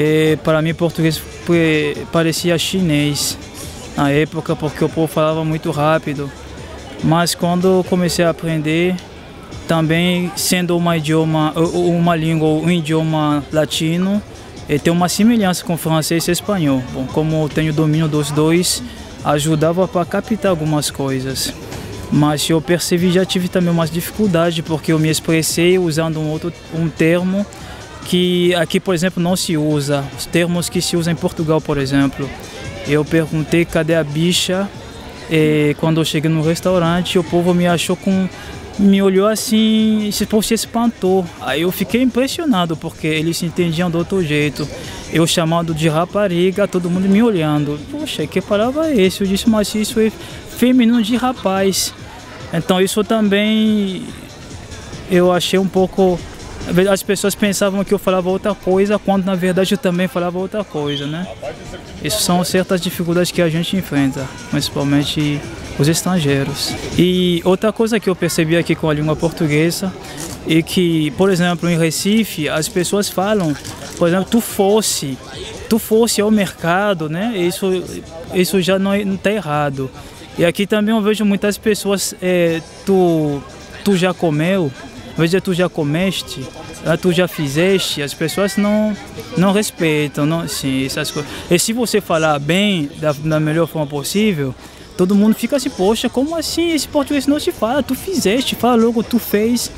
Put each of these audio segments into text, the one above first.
E para mim português parecia chinês na época porque o povo falava muito rápido. Mas quando comecei a aprender, também sendo uma idioma, uma língua, um idioma latino, tem uma semelhança com francês e espanhol. Bom, como eu tenho domínio dos dois, ajudava para captar algumas coisas. Mas eu percebi já tive também umas dificuldades porque eu me expressei usando um outro um termo que aqui, por exemplo, não se usa, os termos que se usam em Portugal, por exemplo. Eu perguntei cadê a bicha e quando eu cheguei no restaurante, o povo me achou com me olhou assim, se espantou. Aí eu fiquei impressionado porque eles se entendiam do outro jeito. Eu chamado de rapariga, todo mundo me olhando. Poxa, que palavra é esse? Eu disse, mas isso é feminino de rapaz. Então isso também eu achei um pouco as pessoas pensavam que eu falava outra coisa, quando na verdade eu também falava outra coisa, né? Isso são certas dificuldades que a gente enfrenta, principalmente os estrangeiros. E outra coisa que eu percebi aqui com a língua portuguesa é que, por exemplo, em Recife, as pessoas falam, por exemplo, tu fosse, tu fosse ao mercado, né? Isso, isso já não está errado. E aqui também eu vejo muitas pessoas, é, tu, tu já comeu, veja tu já comeste, ah, tu já fizeste, as pessoas não não respeitam, não, sim, essas coisas. E se você falar bem da, da melhor forma possível, todo mundo fica assim, poxa, como assim esse português não se fala? Tu fizeste, fala logo, tu fez.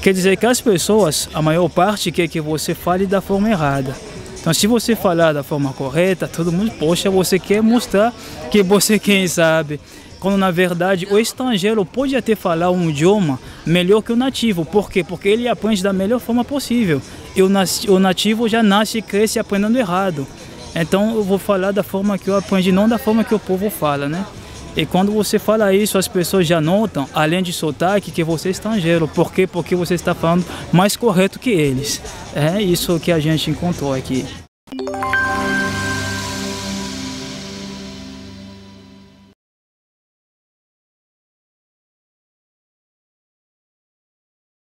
Quer dizer que as pessoas, a maior parte quer que você fale da forma errada. Então, se você falar da forma correta, todo mundo, poxa, você quer mostrar que você quem sabe quando na verdade o estrangeiro pode até falar um idioma melhor que o nativo. Por quê? Porque ele aprende da melhor forma possível. E o nativo já nasce e cresce aprendendo errado. Então eu vou falar da forma que eu aprendi, não da forma que o povo fala, né? E quando você fala isso, as pessoas já notam, além de sotaque, que você é estrangeiro. Por quê? Porque você está falando mais correto que eles. É isso que a gente encontrou aqui.